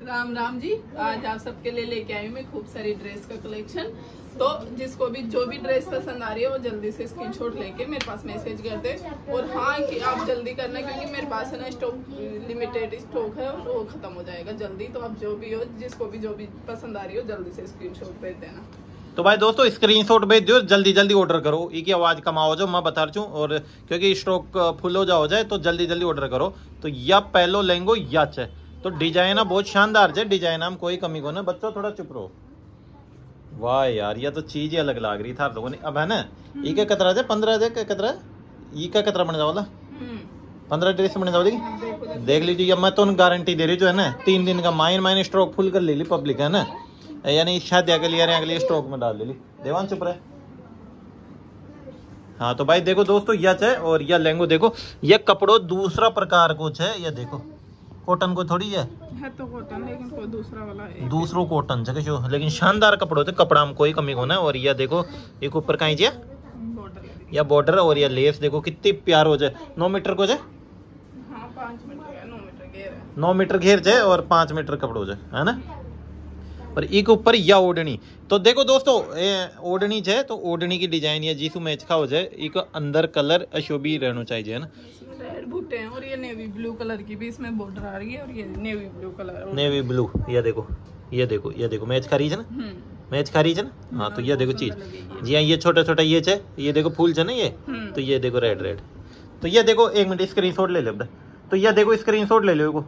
राम राम जी, आज आप सबके लिए लेके आई मैं खूब सारी ड्रेस का कलेक्शन तो जिसको भी, जो भी ड्रेस पसंद आ रही है, वो जल्दी से स्क्रीनशॉट लेके मेरे पास मैसेज कर दे। और हाँ कि आप जल्दी करना, क्योंकि मेरे पास है ना स्टॉक लिमिटेड स्टॉक है और वो खत्म हो जाएगा जल्दी। तो आप जो भी हो, जिसको भी, जो भी पसंद आ रही हो, जल्दी से स्क्रीनशॉट भेज देना। तो भाई दोस्तों स्क्रीनशॉट भेज दो जल्दी जल्दी ऑर्डर करो। एक आवाज़ कमाओ जो, मैं बता हूँ, और क्योंकि स्टॉक फुल हो जाओ जाए तो जल्दी जल्दी ऑर्डर करो। तो या पहलो लेंगो या चे तो डिज़ाइन बहुत शानदार है डिज़ाइन हम कोई कमी को ना बच्चों थोड़ा चुप रहो। वाह यार ये तो चीज़ ही अलग लाग रही था आप लोगों ने। अब है ना ई का कतरा है पंद्रह हज़ार का कतरा ई का कतरा बन जाओ हम्म, पंद्रह ड्रेस बन जाओ देखो देखो। लीजिए मैं तो गारंटी दे रही जो है ना तीन दिन का माइन माइन स्ट्रोक फुल कर ले ली पब्लिक है ना। यानी शादी के लिए के लिए स्ट्रोक में डाल ले ली। देवान चुप रहे। हाँ तो भाई देखो दोस्तों यह है और यह लेंगो देखो यह कपड़ो दूसरा प्रकार कुछ है यह देखो। कॉटन को थोड़ी है? है तो कॉटन लेकिन कोई दूसरा वाला दूसरो कॉटन जगह जो। लेकिन शानदार कपड़ो थे कपड़ा में कोई कमी को ना और यह देखो एक ऊपर का ही या बॉर्डर और यह लेस देखो कितनी प्यार हो जाए। नौ मीटर को जाए? हाँ है, है। नौ मीटर घेर जाए और पाँच मीटर कपड़ो जाए है ना? पर एक ऊपर या ओढ़नी। तो देखो दोस्तों ये ओढ़नी है तो ओढ़नी की डिज़ाइन या जिसू मैच का हो जाए एक अंदर कलर अशोभी रहना चाहिए है ना? रेड भुट्टे हैं और ये नेवी ब्लू कलर की भी इसमें बॉर्डर आ रही है और ये navy blue colour navy blue ये देखो ये देखो ये देखो मैच खरी है ना? हम्म। मैच खरी है ना? हाँ तो ये देखो चीज़। जी हाँ ये छोटा छोटा ये है ये देखो फूल है ना ये? हम्म। तो ये देखो रेड रेड। तो ये देखो एक मिनट स्क्रीन शॉट ले लो तो ये देखो स्क्रीन शॉट ले लो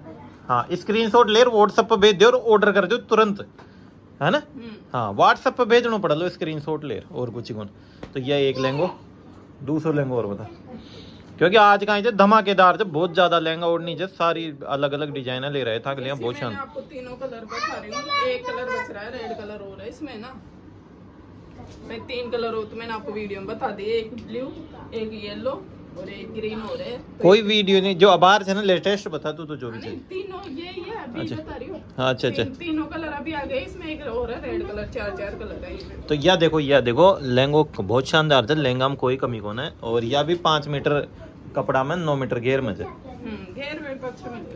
हाँ स्क्रीन शॉट ले व्हाट्सएप भेज दो और ऑर्डर कर दो तुरंत। है ना? हम्म। हाँ व्हाट्सएप पे भेजना पड़ा लो स्क्रीन शॉट ले और कुछ कौन तो ये एक लेंगो दूसरो लेंगो और बता। क्योंकि आज का है धमाकेदार जब बहुत ज़्यादा लहंगा और नीचे सारी अलग अलग डिज़ाइन ले रहे था अगले बहुत इसी शान आपको तीनों कलर बता रही हूँ। एक कलर बच रहा है रेड कलर हो रहा है इसमें ना। मैं तीन कलर हो तो मैंने आपको वीडियो में बता दी एक ब्लू एक येलो एक कोई वीडियो नहीं जो अबार है ना लेटेस्ट बता तू तो जो भी तीनों ये ये अभी अच्छा। बता रही हूँ। हाँ अच्छा अच्छा। तीन, तीनों कलर अभी आ गए इसमें एक और है रेड कलर चार चार कलर है तो यह देखो यह देखो लहंगो बहुत शानदार था लहंगा में कोई कमी कौन है। और यह भी पाँच मीटर कपड़ा में नौ मीटर घेर में है हम्म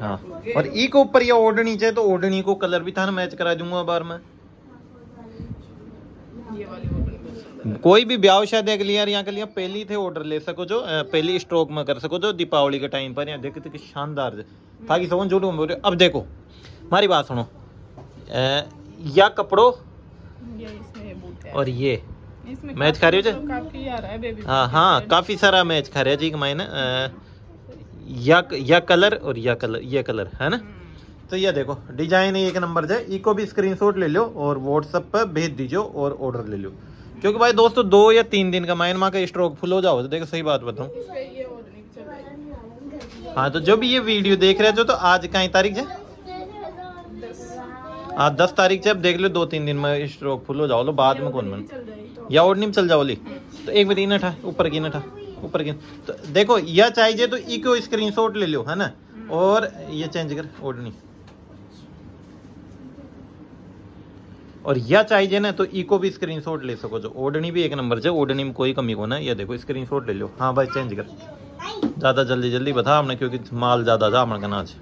है। और ई को ऊपर ये ओढ़नी चाहिए तो ओढ़नी को कलर भी था ना मैच करा दूँगा बार में। ये वाली है। कोई भी ब्याह शादी के लिए यार यहाँ के लिए पहली थे ऑर्डर ले सको जो पहली स्ट्रोक में कर सको जो दीपावली के टाइम पर। यहाँ देखो तो शानदार है ताकि सोन झूठ बोल रहे अब देखो हमारी बात सुनो। या कपड़ो है। और ये। मैच खा रही हो काफी- जे? रहा है हाँ हाँ काफ़ी सारा मैच खा रहे जी कि मैंने या या कलर और या कलर ये कलर है ना? तो ये देखो डिज़ाइन एक नंबर है इको भी स्क्रीनशॉट ले लो और व्हाट्सएप पर भेज दीजिए और ऑर्डर ले लो। क्योंकि भाई दोस्तों दो या तीन दिन का माइन माँ का स्ट्रोक फुल हो जाओ तो देखो सही बात बताऊँ। है। हाँ तो जो भी ये वीडियो देख रहे हो तो आज कई तारीख है? आज दस तारीख से अब देख लो दो तीन दिन में स्ट्रोक फुल हो जाओ। लो बाद में कौन बन? या ओढ़नी में चल जाओ ली तो एक मिनट इन्हें ठा ऊपर की इन्हें ठा ऊपर की तो देखो यह चाहिए तो इको स्क्रीनशॉट ले लो है ना? और ये चेंज कर ओढ़नी और यह चाहिए ना तो इको भी स्क्रीनशॉट ले सको जो। ओढ़नी भी एक नंबर से ओढ़नी में कोई कमी को ना ये देखो स्क्रीनशॉट ले लो। हाँ भाई चेंज कर। ज़्यादा जल्दी जल्दी बता हमने क्योंकि माल ज़्यादा था हमने कहना आज।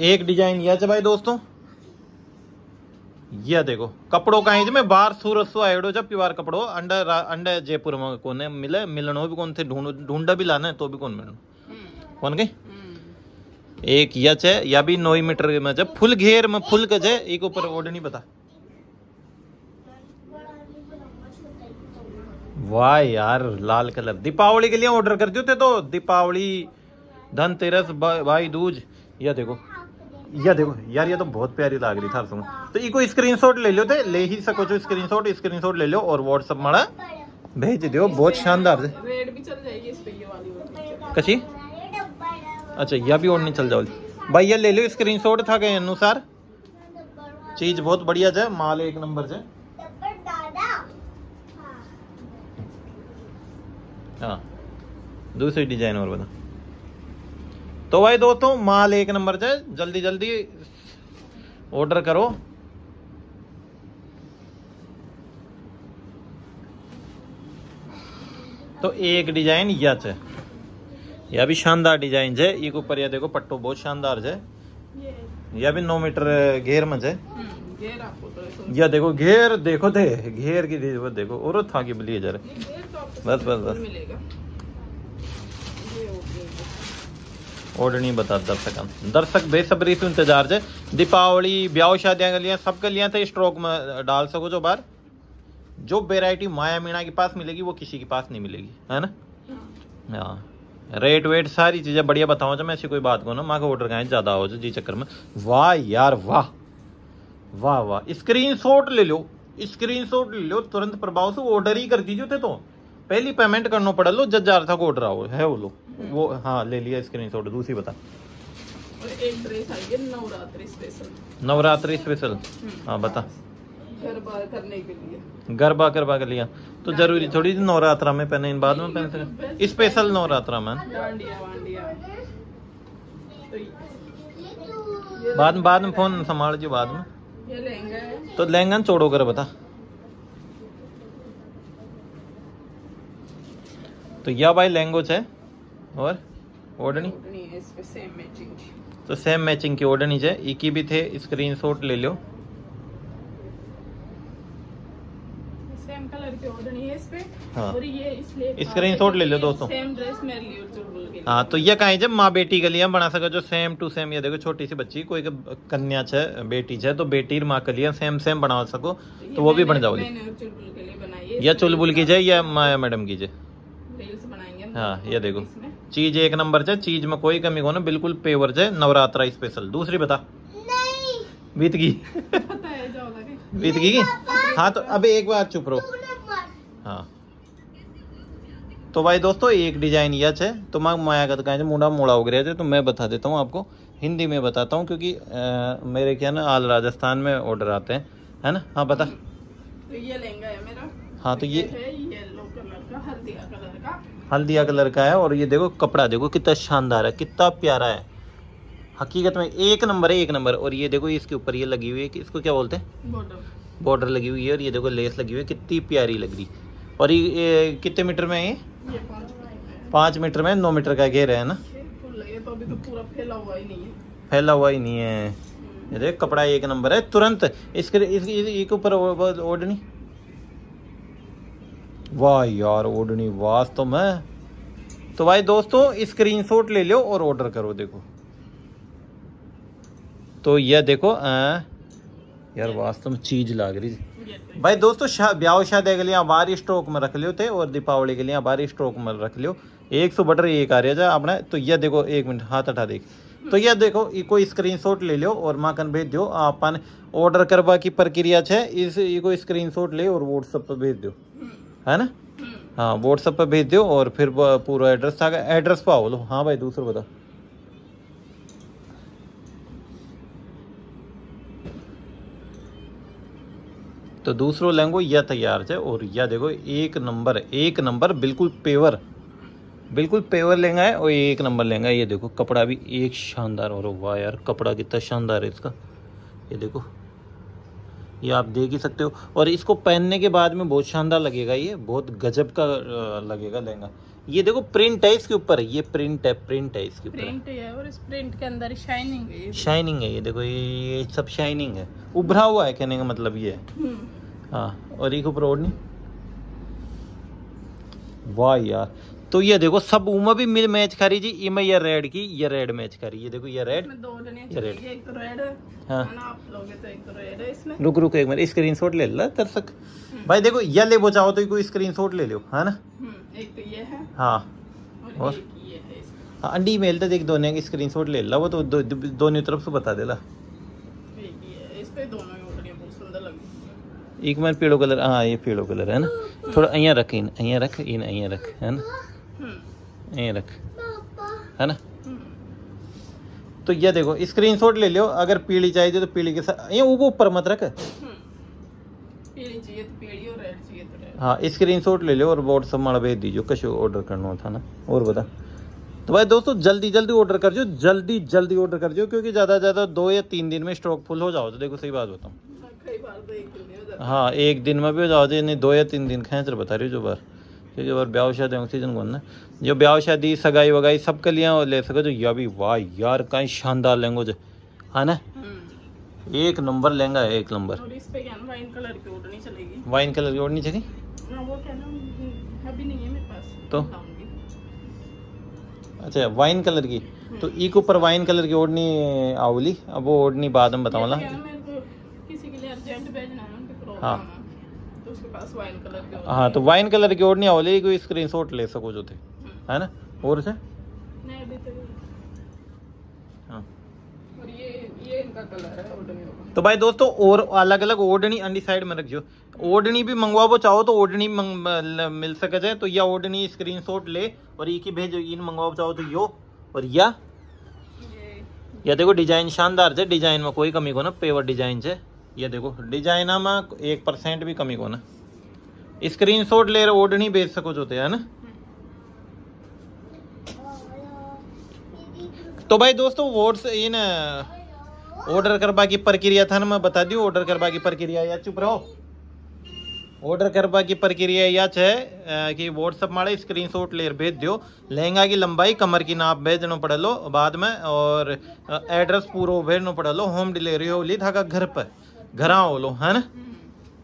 एक डिज़ाइन यह है भाई दोस्तों? यह देखो कपड़ों का ही में बाहर सूरत सो आयोडो जब प्योर कपड़ो। अंडे अंडे जयपुर में कोने मिले मिलनो भी कौन थे ढूंढ ढूंढा भी लाना है तो भी कौन मिलनो। हम्म, कौन गई? हम्म। एक यच है या भी नौ मीटर में जब फुल घेर में फुल कज है एक ऊपर ओढ़नी बता वाह यार लाल कलर। दीपावली के लिए ऑर्डर कर दियो थे तो। दीपावली धनतेरस भाई दूज। यह देखो यह देखो। यार ये तो बहुत प्यारी लग रही था सुनो। तो इको स्क्रीनशॉट ले लो थे ले ही सको जो स्क्रीनशॉट स्क्रीनशॉट ले लो और व्हाट्सएप माड़ा भेज दियो। बहुत शानदार। है रेड भी चल जाएगी इस पे ये वाली। कची अच्छा यह भी नहीं चल जाओ। भाई, ये ले लो स्क्रीन शॉट था के अनुसार। चीज़ बहुत बढ़िया है माल एक नंबर है हाँ दूसरी डिज़ाइन और बता। तो भाई, दोस्तों, माल एक नंबर है जल्दी जल्दी ऑर्डर करो। तो एक डिज़ाइन यच है यह भी शानदार डिज़ाइन है ये ऊपर यह देखो पट्टो बहुत शानदार है यह भी नौ मीटर घेर में है तो यह देखो घेर देखो थे घेर की वो देखो और था की बलिए जरा तो बस, बस, बस। ओढ़नी बता दर्शक दर्शक बेसब्री से इंतज़ार है दीपावली ब्याह शादियाँ गलियाँ सब गलियाँ थे स्ट्रोक में डाल सको जो बार। जो वेराइटी माया मीणा के पास मिलेगी वो किसी के पास नहीं मिलेगी है ना? हाँ। रेट वेट सारी चीज़ें बढ़िया बताओ जो मैं ऐसी कोई बात को ना माँ का ऑर्डर कहें ज़्यादा हो जो जी चक्कर में। वाह यार वाह। वाह वाह। स्क्रीन शॉट ले लो। स्क्रीन शॉट ले लो तुरंत प्रभाव से ऑर्डर ही कर दीजिए थे तो। पहली पेमेंट करना पड़ा लो जज जार था को ऑर्डर आओ है वो लो। वो हाँ ले लिया स्क्रीन शॉट दूसरी बता। नवरात्रि स्पेशल नवरात्रि स्पेशल हाँ बता। घर बार करने के लिए। गरबा करवा कर लिया। तो ज़रूरी थोड़ी नवरात्रा में पहने इन बाद में पहन सके स्पेशल नवरात्रा में। तो बाद में बाद में फ़ोन संभाल जी बाद में। तो लहंगा चोड़ो कर बता। तो यह भाई लहंगोच है और ओढ़नी? मैचिंग तो सेम मैचिंग की ओढ़नी है इकी भी थे स्क्रीनशॉट ले लो। है इस पे। हाँ। और ये इसलिए Screenshot ले लो दोस्तों। सेम ड्रेस मेरे लिए और चुलबुल के लिए हाँ तो ये कहीं जब माँ बेटी के लिए बना सको जो सेम टू सेम ये देखो छोटी सी बच्ची कोई कन्या छे बेटी छे तो बेटी और माँ के लिए सेम सेम बना सको तो वो भी बन जाओगी। या चुलबुल की जाए या माया मैडम की जाए रील्स बनाएँगे हम हाँ ये देखो। चीज़ एक नंबर है चीज़ में कोई कमी को ना बिल्कुल पेवर है नवरात्रा स्पेशल दूसरी बता। बीत गई पता है जाओ लगे बीत गई? हाँ तो अब एक बार चुप रहो। हाँ। तो भाई दोस्तों एक डिज़ाइन यच है तो मैं माया का तो कहें मुंडा मोड़ा उग रहे थे तो मैं बता देता हूँ आपको। हिंदी में बताता हूँ क्योंकि अ, मेरे क्या ना आल राजस्थान में ऑर्डर आते हैं। है ना? हाँ बता। तो ये लहंगा है मेरा। हाँ तो ये येलो कलर का हल्दिया कलर का। हल्दिया कलर का है और ये देखो कपड़ा देखो कितना शानदार है कितना प्यारा है। हकीकत में एक नंबर है एक नंबर। और ये देखो इसके ऊपर ये लगी हुई है कि इसको क्या बोलते हैं? बॉर्डर बॉर्डर लगी हुई है और ये देखो लेस लगी हुई है कितनी प्यारी लग रही। और ये, कितने मीटर में है ये? पाँच मीटर में? नौ मीटर का घेर है ना? तो अभी तो पूरा फैला हुआ ही नहीं है। फैला हुआ ही नहीं है। ये देख कपड़ा एक नंबर है। तुरंत इसके इसके इसके ऊपर ओढ़नी। वाह यार ओढ़नी वास्तव में। तो भाई दोस्तों स्क्रीनशॉट ले लो और ऑर्डर करो देखो। तो यह देखो आ, यार वास्तव में चीज़ लाग रही भाई दोस्तों शा, ब्याह शादी के लिए बारी स्टॉक में रख लियो थे और दीपावली के लिए बारी स्टॉक में रख लियो। एक सौ बटर एक आ रहा है अपना। तो यह देखो एक मिनट हाथ हटा देख। तो यह देखो ये कोई स्क्रीनशॉट ले लो और माँ कन भेज दो अपन ऑर्डर करवा की प्रक्रिया है इस ये को स्क्रीनशॉट ले और व्हाट्सएप पर भेज दो है ना? हम्म। हाँ व्हाट्सएप पर भेज दो और फिर पूरा एड्रेस आ गया एड्रेस पाओ लो हाँ भाई दूसरा बता तो दूसरो लहंगो यह तैयार है और यह देखो एक नंबर एक नंबर बिल्कुल पेवर बिल्कुल पेवर लहंगा है और एक नंबर लहंगा है। ये देखो कपड़ा भी एक शानदार और वाह यार कपड़ा कितना शानदार है इसका। ये देखो ये आप देख ही सकते हो। और इसको पहनने के बाद में बहुत शानदार लगेगा ये बहुत गजब का लगेगा लहंगा। ये देखो प्रिंट है इसके ऊपर ये प्रिंट है प्रिंट है इसके ऊपर। प्रिंट है और इस प्रिंट के अंदर शाइनिंग है। शाइनिंग है ये देखो ये ये सब शाइनिंग है। उभरा हुआ है कहने का मतलब ये है। हम्म, हाँ और एक ऊपर ओढ़नी वाह यार। तो ये देखो सब उमा भी मिल मैच करी जी। इमे ये रेड की ये रेड मैच करी। ये देखो ये रेड ये रेड। एक तो रेड हाँ ना? आप लोगे तो एक तो रेड है इसमें। रुक रुक एक मिनट स्क्रीनशॉट ले ला दर्शक। भाई देखो ये ले वो चाहो तो कोई स्क्रीनशॉट ले लो है ना? हम्म, एक तो ये है हाँ। और, और? है अंडी मेल तो देख दोनों की स्क्रीनशॉट ले ला वो तो दोनों तरफ़ से बता देला एक ये है इस पे दोनों ही ओढ़नियाँ बहुत सुंदर लगी एक मैं पीड़ो कलर हाँ ये पीड़ो कलर है ना। थोड़ा अँ रख इन अँ रख इन अँ रख है ना। अँ रख है ना। तो ये देखो स्क्रीन शॉट ले लियो अगर पीली चाहिए तो पीली के साथ ये वो ऊपर मत रख। हाँ स्क्रीन शॉट ले लो और व्हाट्सअप माड़ा भेज दीजिए कश ऑर्डर करना था ना और बता। तो भाई दोस्तों जल्दी जल्दी ऑर्डर कर जो जल्दी जल्दी ऑर्डर कर जो क्योंकि ज़्यादा ज़्यादा दो या तीन दिन में स्टॉक फुल हो जाओ तो देखो सही बात बताऊँ। बार हो हाँ एक दिन में भी हो जाओ नहीं दो या तीन दिन खेच रहे बता रही हो जो बार? क्योंकि और ब्याह शादी ऑक्सीजन कौन ना जो ब्याह शादी सगाई वगाई सब के लिए ले सको जो या भी वाह यार कहीं शानदार लहंगो जो। है ना? हम्म। एक नंबर लहंगा है एक नंबर। वाइन कलर की ओढ़नी चलेगी। वाइन कलर की ओढ़नी चाहिए हाँ हम्म, है तो? अच्छा वाइन कलर की। तो एक ऊपर वाइन कलर की ओढ़नी आवली अब वो ओढ़नी बाद में बताऊँगा ना मेरे को किसी के लिए अर्जेंट भेजना है। तो वाइन कलर की ओढ़नी हाँ। तो वाइन कलर की ओढ़नी आवली कोई स्क्रीनशॉट ले सको जो थे। हम्म। है ना? और से? तो हाँ। और ये ये इनका कलर है तो भाई दोस्तों और अलग अलग ओढ़नी अंडी साइड में रखियो। ओढ़नी भी मंगवाबो चाहो तो ओढ़नी मिल सके जाए तो या ओढ़नी स्क्रीनशॉट ले और एक ही भेजो इन मंगवाबो चाहो तो यो। और या? ये। या देखो डिज़ाइन शानदार है डिज़ाइन में कोई कमी को ना पेवर डिज़ाइन है ये देखो, डिज़ाइन में, एक परसेंट भी कमी को ना। स्क्रीन शॉट ले रहे ओढ़नी भेज सको जो है ना? तो भाई दोस्तों वोट्स इन ऑर्डर करवा की प्रक्रिया था ना, मैं बता दी ऑर्डर करवा की प्रक्रिया या चुप रहो। ऑर्डर करवा की प्रक्रिया या है कि व्हाट्सअप मारे स्क्रीनशॉट ले भेज दियो। लहंगा की लंबाई, कमर की नाप भेजनो पड़ेलो बाद में, और एड्रेस पूरा भेजना भेजनो पड़ेलो होम डिलीवरी होली था घर पर। घरा होलो है ना? हम्म।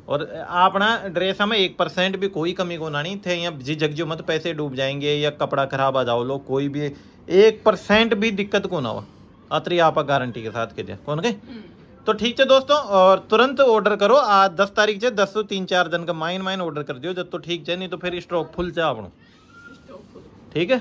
और अपना ड्रेस में एक परसेंट भी कोई कमी को ना नहीं थे झिझक जो मत पैसे डूब जाएँगे या कपड़ा खराब आ जाओ लो कोई भी एक परसेंट भी दिक्कत को ना हो। अतरी आप गारंटी के साथ के दिया कौन के हम्म। तो ठीक है दोस्तों और तुरंत ऑर्डर करो। आज दस तारीख से दस सौ तीन चार दिन का माइन माइन ऑर्डर कर दियो। जब तो ठीक है नहीं तो फिर स्टॉक फुल आपनो ठीक है?